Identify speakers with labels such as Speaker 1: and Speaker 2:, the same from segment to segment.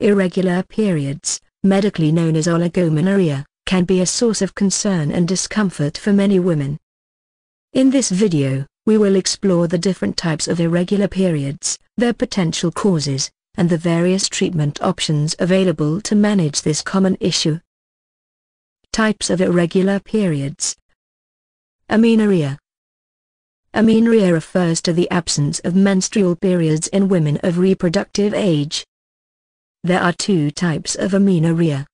Speaker 1: Irregular periods, medically known as oligomenorrhea, can be a source of concern and discomfort for many women. In this video, we will explore the different types of irregular periods, their potential causes, and the various treatment options available to manage this common issue. Types of irregular periods Amenorrhea Amenorrhea refers to the absence of menstrual periods in women of reproductive age. There are two types of amenorrhea.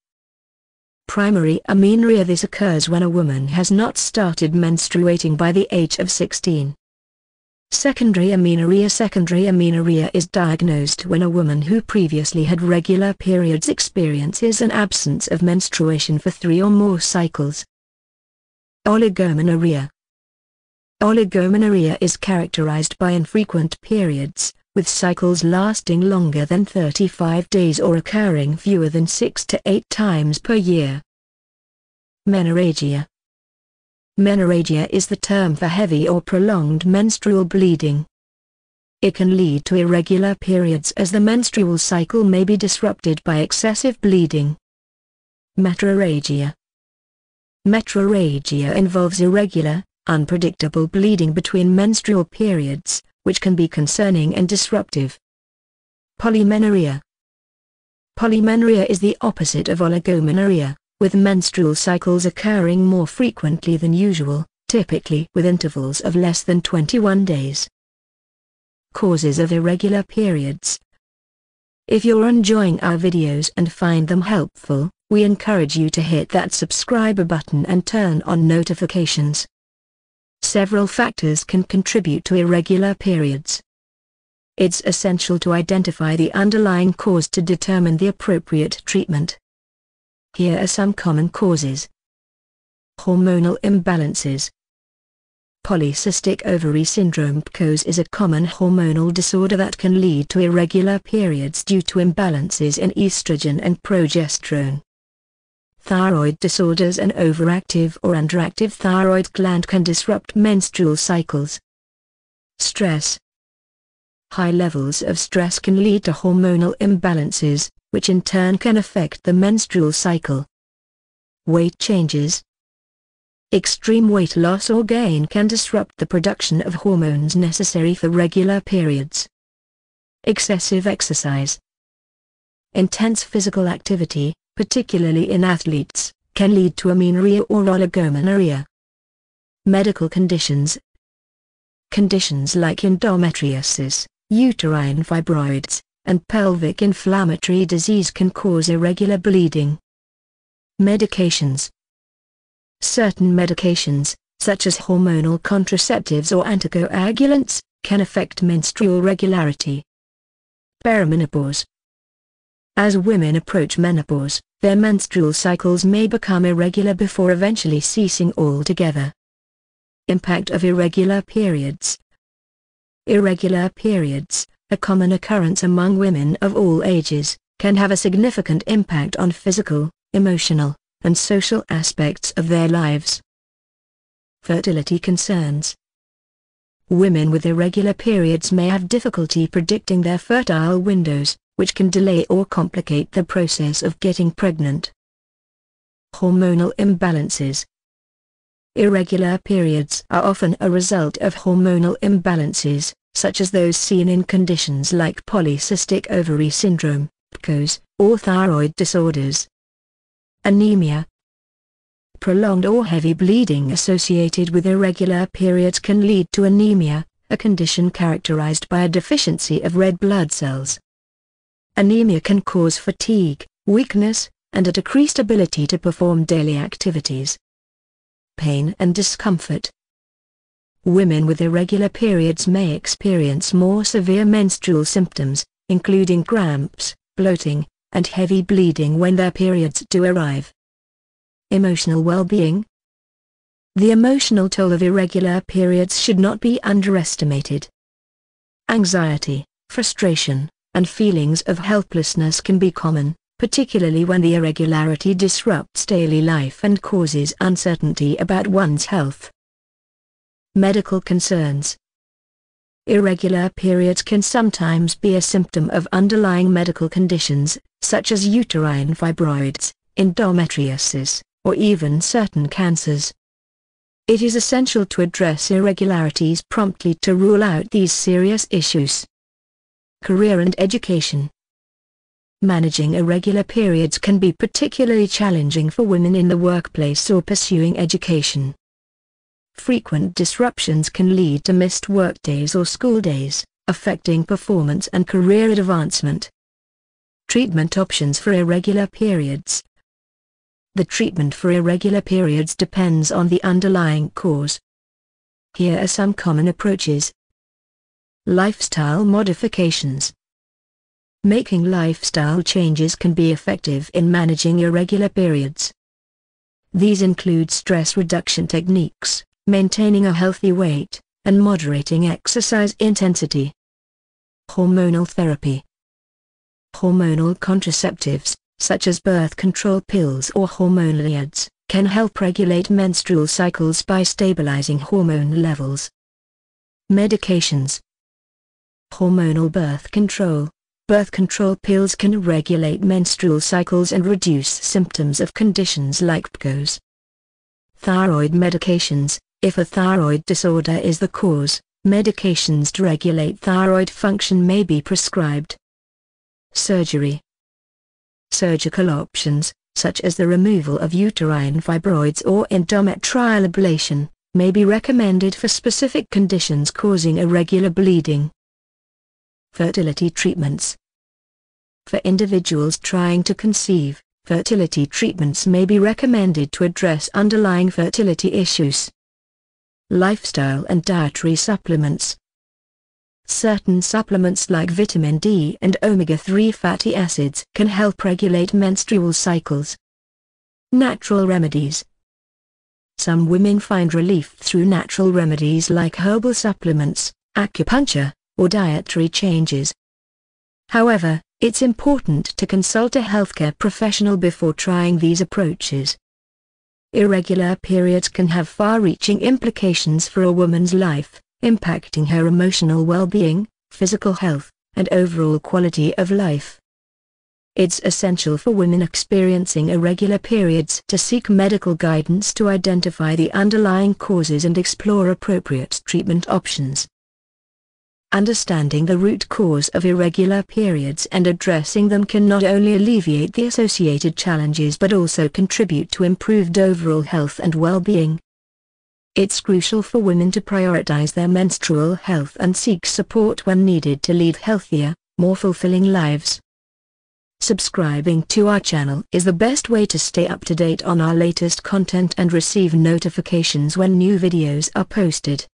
Speaker 1: Primary amenorrhea This occurs when a woman has not started menstruating by the age of 16. Secondary amenorrhea Secondary amenorrhea is diagnosed when a woman who previously had regular periods experiences an absence of menstruation for three or more cycles. Oligomenorrhea Oligomenorrhea is characterized by infrequent periods, with cycles lasting longer than 35 days or occurring fewer than 6 to 8 times per year. Menorrhagia Menorrhagia is the term for heavy or prolonged menstrual bleeding. It can lead to irregular periods as the menstrual cycle may be disrupted by excessive bleeding. Metrorrhagia Metrorrhagia involves irregular, unpredictable bleeding between menstrual periods, which can be concerning and disruptive. Polymenorrhea Polymenorrhea is the opposite of oligomenorrhea, with menstrual cycles occurring more frequently than usual, typically with intervals of less than 21 days. Causes of irregular periods If you're enjoying our videos and find them helpful, we encourage you to hit that subscribe button and turn on notifications. Several factors can contribute to irregular periods. It's essential to identify the underlying cause to determine the appropriate treatment. Here are some common causes. Hormonal imbalances. Polycystic ovary syndrome PCOS is a common hormonal disorder that can lead to irregular periods due to imbalances in estrogen and progesterone. Thyroid disorders An overactive or underactive thyroid gland can disrupt menstrual cycles. Stress High levels of stress can lead to hormonal imbalances, which in turn can affect the menstrual cycle. Weight changes Extreme weight loss or gain can disrupt the production of hormones necessary for regular periods. Excessive exercise Intense physical activity, particularly in athletes, can lead to amenorrhea or oligomenorrhea. Medical conditions Conditions like endometriosis, uterine fibroids, and pelvic inflammatory disease can cause irregular bleeding. Medications Certain medications, such as hormonal contraceptives or anticoagulants, can affect menstrual regularity. Perimenopause as women approach menopause, their menstrual cycles may become irregular before eventually ceasing altogether. Impact of irregular periods Irregular periods, a common occurrence among women of all ages, can have a significant impact on physical, emotional, and social aspects of their lives. Fertility concerns Women with irregular periods may have difficulty predicting their fertile windows, which can delay or complicate the process of getting pregnant. Hormonal imbalances Irregular periods are often a result of hormonal imbalances, such as those seen in conditions like polycystic ovary syndrome, PCOS, or thyroid disorders. Anemia Prolonged or heavy bleeding associated with irregular periods can lead to anemia, a condition characterized by a deficiency of red blood cells. Anemia can cause fatigue, weakness, and a decreased ability to perform daily activities. Pain and discomfort. Women with irregular periods may experience more severe menstrual symptoms, including cramps, bloating, and heavy bleeding when their periods do arrive. Emotional well-being. The emotional toll of irregular periods should not be underestimated. Anxiety, frustration, and feelings of helplessness can be common, particularly when the irregularity disrupts daily life and causes uncertainty about one's health. Medical concerns Irregular periods can sometimes be a symptom of underlying medical conditions, such as uterine fibroids, endometriosis, or even certain cancers. It is essential to address irregularities promptly to rule out these serious issues. Career and education Managing irregular periods can be particularly challenging for women in the workplace or pursuing education. Frequent disruptions can lead to missed workdays or school days, affecting performance and career advancement. Treatment options for irregular periods. The treatment for irregular periods depends on the underlying cause. Here are some common approaches. Lifestyle modifications. Making lifestyle changes can be effective in managing irregular periods. These include stress reduction techniques, maintaining a healthy weight, and moderating exercise intensity. Hormonal therapy. Hormonal contraceptives, such as birth control pills or hormonal can help regulate menstrual cycles by stabilizing hormone levels. Medications. Hormonal birth control, Birth control pills can regulate menstrual cycles and reduce symptoms of conditions like PCOS. Thyroid medications, if a thyroid disorder is the cause, medications to regulate thyroid function may be prescribed. Surgery Surgical options, such as the removal of uterine fibroids or endometrial ablation, may be recommended for specific conditions causing irregular bleeding. Fertility treatments. For individuals trying to conceive, fertility treatments may be recommended to address underlying fertility issues. Lifestyle and dietary supplements. Certain supplements like vitamin D and omega-3 fatty acids can help regulate menstrual cycles. Natural remedies. Some women find relief through natural remedies like herbal supplements, acupuncture, or dietary changes. However, it's important to consult a healthcare professional before trying these approaches. Irregular periods can have far-reaching implications for a woman's life, impacting her emotional well-being, physical health, and overall quality of life. It's essential for women experiencing irregular periods to seek medical guidance to identify the underlying causes and explore appropriate treatment options. Understanding the root cause of irregular periods and addressing them can not only alleviate the associated challenges but also contribute to improved overall health and well-being. It's crucial for women to prioritize their menstrual health and seek support when needed to lead healthier, more fulfilling lives. Subscribing to our channel is the best way to stay up to date on our latest content and receive notifications when new videos are posted.